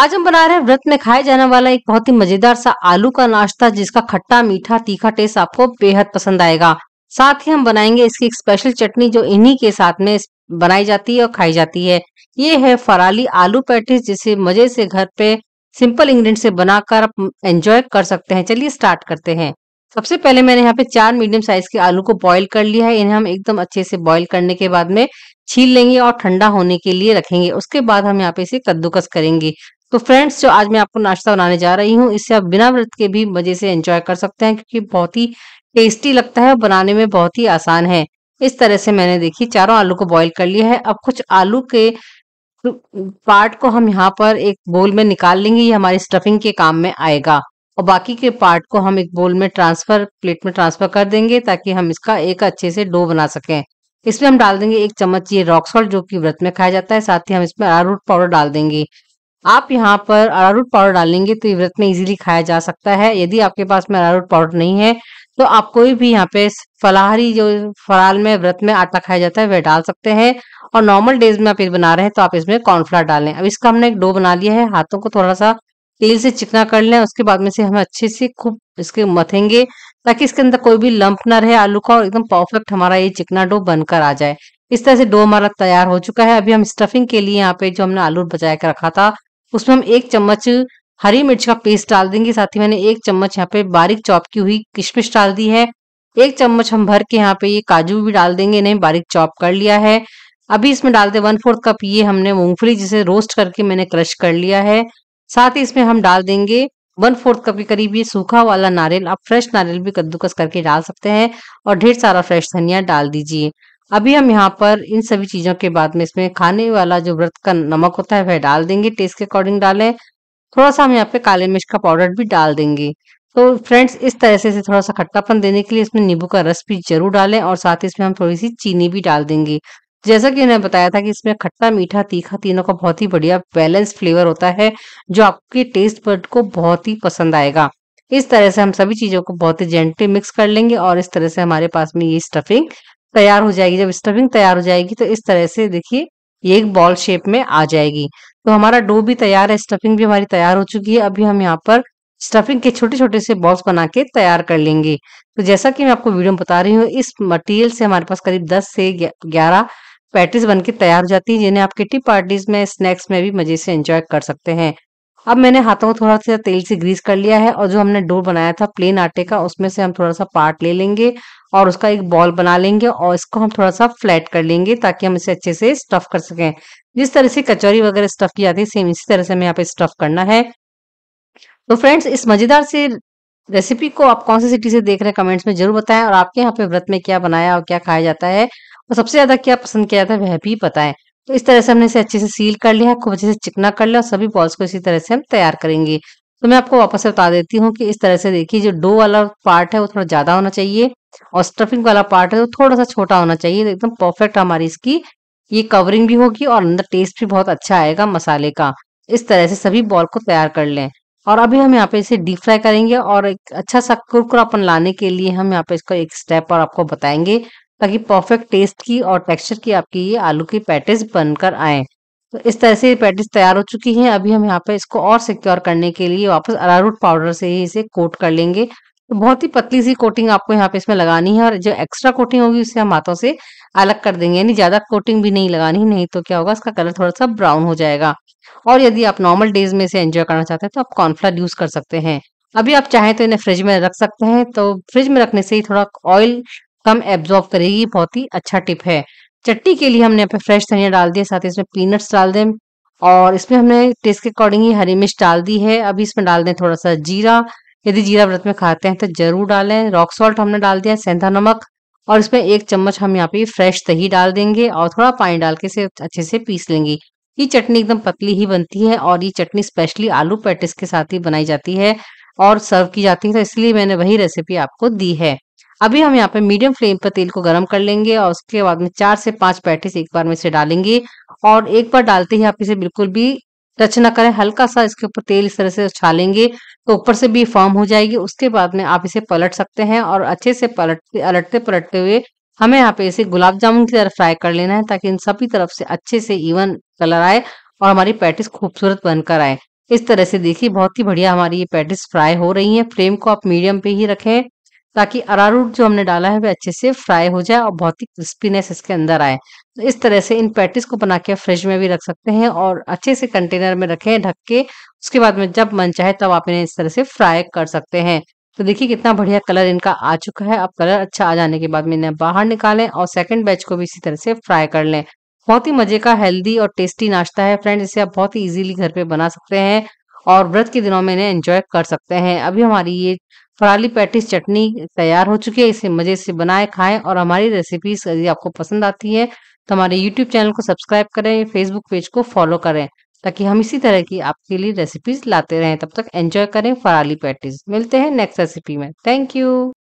आज हम बना रहे हैं व्रत में खाए जाने वाला एक बहुत ही मज़ेदार सा आलू का नाश्ता, जिसका खट्टा, मीठा, तीखा टेस्ट आपको बेहद पसंद आएगा। साथ ही हम बनाएँगे इसकी एक स्पेशल चटनी, जो इन्हीं के साथ में बनाई जाती है और खाई जाती है। ये है फराली आलू पैटिस, जिसे मज़े से घर पे सिंपल इंग्रेडिएंट से बनाकर आप एंजॉय कर सकते हैं। चलिए स्टार्ट करते हैं। सबसे पहले मैंने यहाँ पे चार मीडियम साइज़ के आलू को बॉईल कर लिया है। इन्हें हम एकदम अच्छे से बॉईल करने के बाद में छील लेंगे और ठंडा होने के लिए रखेंगे। उसके बाद हम यहाँ पे इसे कद्दूकस करेंगे। तो फ्रेंड्स जो आज मैं आपको नाश्ता बनाने जा रही हूँ इससे आप बिना व्रत के भी मज़े से एंजॉय कर सकते हैं, क्योंकि बहुत ही टेस्टी लगता है और बनाने में बहुत ही आसान है। इस तरह से मैंने देखी, चारों आलू को बॉईल कर लिया है। अब कुछ आलू के पार्ट को हम यहाँ पर एक बोल में निकाल लेंगे, ये हमारी स्टफिंग के काम में आएगा। और बाकी के पार्ट को हम एक बोल में ट्रांसफ़र प्लेट में ट्रांसफ़र कर देंगे, ताकि हम इसका एक अच्छे से डो बना सकें। इसमें हम डाल देंगे एक चम्मच ये रॉक सॉल्ट जो कि व्रत में खाया जाता है। साथ ही हम इसमें अरारूट पाउडर डाल देंगे। आप यहाँ पर अरारूट पाउडर डालेंगे तो ये व्रत में इजीली खाया जा सकता है। यदि आपके पास में अरारूट पाउडर नहीं है तो आप कोई भी यहाँ पे फलाहारी जो फराल में व्रत में आटा खाया जाता है, वह डाल सकते हैं। और नॉर्मल डेज़ में आप ये बना रहे हैं तो आप इसमें कॉर्नफ्लावर डालें। अब इसका हमने एक डो बना लिया है, हाथों को थोड़ा सा तेल से चिकना कर लें, उसके बाद में से हम अच्छे से खूब इसके मथेंगे, ताकि इसके अंदर कोई भी लंप ना रहे आलू का, और एकदम परफेक्ट हमारा ये चिकना डो बनकर आ जाए। इस तरह से डो हमारा तैयार हो चुका है। अभी हम स्टफिंग के लिए यहाँ पे जो हमने आलू बचा के रखा था उसमें हम एक चम्मच हरी मिर्च का पेस्ट डाल देंगे। साथ ही मैंने एक चम्मच यहाँ पे बारीक चॉप की हुई किशमिश डाल दी है। एक चम्मच हम भर के यहाँ पे ये काजू भी डाल देंगे, इन्हें बारीक चॉप कर लिया है। अभी इसमें डालते वन फोर्थ कप ये हमने मूंगफली जिसे रोस्ट करके मैंने क्रश कर लिया है। साथ ही इसमें हम डाल देंगे वन फोर्थ कप के करीब ये सूखा वाला नारियल। आप फ्रेश नारियल भी कद्दूकस करके डाल सकते हैं और ढेर सारा फ्रेश धनिया डाल दीजिए। अभी हम यहाँ पर इन सभी चीज़ों के बाद में इसमें खाने वाला जो व्रत का नमक होता है, वह डाल देंगे टेस्ट के अकॉर्डिंग डालें। थोड़ा सा हम यहाँ पे काले मिर्च का पाउडर भी डाल देंगे। तो फ्रेंड्स इस तरह से इसे थोड़ा सा खट्टापन देने के लिए इसमें नींबू का रस भी ज़रूर डालें और साथ ही इसमें हम थोड़ी सी चीनी भी डाल देंगे। जैसा कि उन्हें बताया था कि इसमें खट्टा, मीठा, तीखा तीनों का बहुत ही बढ़िया बैलेंस फ्लेवर होता है, जो आपके टेस्ट बर्ड को बहुत ही पसंद आएगा। इस तरह से हम सभी चीज़ों को बहुत ही जेंटली मिक्स कर लेंगे और इस तरह से हमारे पास में ये स्टफिंग तैयार हो जाएगी, जब स्टफिंग तैयार हो जाएगी तो इस तरह से देखिए, ये एक बॉल शेप में आ जाएगी। तो हमारा डो भी तैयार है स्टफिंग भी हमारी तैयार हो चुकी है, अभी हम यहाँ पर स्टफिंग के छोटे छोटे से बॉल्स बना के तैयार कर लेंगे। तो जैसा कि मैं आपको वीडियो में बता रही हूँ, इस मटेरियल से हमारे पास करीब 10 से 11 पैटिस बन के तैयार हो जाती है, जिन्हें आप किटी पार्टीज़ में स्नैक्स में भी मज़े से एंजॉय कर सकते हैं। अब मैंने हाथों को थोड़ा सा तेल से ग्रीस कर लिया है और जो हमने डो बनाया था प्लेन आटे का, उसमें से हम थोड़ा सा पार्ट ले लेंगे और उसका एक बॉल बना लेंगे और इसको हम थोड़ा सा फ्लैट कर लेंगे ताकि हम इसे अच्छे से स्टफ़ कर सकें। जिस तरह से कचौरी वगैरह स्टफ़ की जाती है सेम इसी तरह से हमें यहाँ पे स्टफ़ करना है। तो फ्रेंड्स इस मज़ेदार से रेसिपी को आप कौन सी सिटी से देख रहे हैं कमेंट्स में ज़रूर बताएँ और आपके यहाँ पे व्रत में क्या बनाया और क्या खाया जाता है। और सबसे ज़्यादा क्या पसंद किया जाता है, वह भी बताएँ। तो इस तरह से हमने इसे अच्छे से सील कर लिया है खूब अच्छे से चिकना कर लिया और सभी बॉल्स को इसी तरह से हम तैयार करेंगे। तो मैं आपको वापस से बता देती हूँ कि इस तरह से देखिए, जो डो वाला पार्ट है वो थोड़ा ज़्यादा होना चाहिए और स्टफिंग वाला पार्ट है वो थोड़ा सा छोटा होना चाहिए। एकदम परफेक्ट हमारी इसकी। ये कवरिंग भी होगी और अंदर टेस्ट भी बहुत अच्छा आएगा मसाले का। इस तरह से सभी बॉल को तैयार कर लें। और अभी हम यहाँ पे इसे डीप फ्राई करेंगे और एक अच्छा सा कुरकुरापन लाने के लिए हम यहाँ पे इसका एक स्टेप और आपको बताएँगे। ताकि परफेक्ट टेस्ट की और टेक्सचर की आपकी ये आलू की पैटिस बनकर आए। तो इस तरह से पैटिस तैयार हो चुकी है। अभी हम यहाँ पे इसको और सिक्योर करने के लिए वापस अरारूट पाउडर से ही इसे कोट कर लेंगे। तो बहुत ही पतली सी कोटिंग आपको यहाँ पे इसमें लगानी है और जो एक्स्ट्रा कोटिंग होगी उससे हम हाथों से अलग कर देंगे। यानी ज़्यादा कोटिंग भी नहीं लगानी, नहीं तो क्या होगा, इसका कलर थोड़ा सा ब्राउन हो जाएगा। और यदि आप नॉर्मल डेज़ में इसे एंजॉय करना चाहते हैं तो आप कॉर्नफ्लावर यूज़ कर सकते हैं। अभी आप चाहें तो इन्हें फ्रिज में रख सकते हैं। तो फ्रिज में रखने से ही थोड़ा ऑयल कम एब्जॉर्ब करेगी, बहुत ही अच्छा टिप है। चट्टी के लिए हमने यहाँ पे फ्रेश धनिया डाल दिया, साथ ही इसमें पीनट्स डाल दें और इसमें हमने टेस्ट के अकॉर्डिंग ही हरी मिर्च डाल दी है। अभी इसमें डाल दें थोड़ा सा जीरा। यदि जीरा व्रत में खाते हैं तो ज़रूर डालें। रॉक सॉल्ट हमने डाल दिया, सेंधा नमक और इसमें एक चम्मच हम यहाँ पे फ्रेश दही डाल देंगे और थोड़ा पानी डाल के इसे अच्छे से पीस लेंगे। ये चटनी एकदम पतली ही बनती है और ये चटनी स्पेशली आलू पैटिस के साथ ही बनाई जाती है और सर्व की जाती है तो इसलिए मैंने वही रेसिपी आपको दी है। अभी हम यहाँ पे मीडियम फ्लेम पर तेल को गर्म कर लेंगे और उसके बाद में चार से पाँच पैटिस एक बार में से डालेंगे। और एक बार डालते ही आप इसे बिल्कुल भी टच ना करें, हल्का सा इसके ऊपर तेल इस तरह से उछालेंगे तो ऊपर से भी फॉर्म हो जाएगी। उसके बाद में आप इसे पलट सकते हैं और अच्छे से पलटते, अलटते पलटते हुए हमें यहाँ पे इसे गुलाब जामुन की तरह फ्राई कर लेना है ताकि इन सभी तरफ़ से अच्छे से इवन कलर आए और हमारी पैटिस खूबसूरत बनकर आए। इस तरह से देखिए, बहुत ही बढ़िया हमारी ये पैटिस फ्राई हो रही है। फ्लेम को आप मीडियम पे ही रखें। ताकि अरारूट जो हमने डाला है, वह अच्छे से फ्राई हो जाए और बहुत ही क्रिस्पीनेस इसके अंदर आए। तो इस तरह से इन पैटिस को बना के फ्रिज में भी रख सकते हैं और अच्छे से कंटेनर में रखें, ढक के, उसके बाद में जब मन चाहे तब आप इन्हें इस तरह से फ्राई कर सकते हैं। तो देखिए कितना बढ़िया कलर इनका आ चुका है। अब कलर अच्छा आ जाने के बाद में इन्हें बाहर निकालें और सेकंड बैच को भी इसी तरह से फ्राई कर लें। बहुत ही मज़े का हेल्दी और टेस्टी नाश्ता है फ्रेंड इसे आप बहुत ही इजीली घर पे बना सकते हैं और व्रत के दिनों में इन्हें एंजॉय कर सकते हैं। अभी हमारी ये फराली पैटिस चटनी तैयार हो चुकी है, इसे मज़े से बनाए, खाएँ और हमारी रेसिपीज़ यदि आपको पसंद आती है तो हमारे यूट्यूब चैनल को सब्सक्राइब करें फेसबुक पेज को फॉलो करें, ताकि हम इसी तरह की आपके लिए रेसिपीज़ लाते रहें। तब तक एंजॉय करें फराली पैटिस। मिलते हैं नेक्स्ट रेसिपी में। Thank you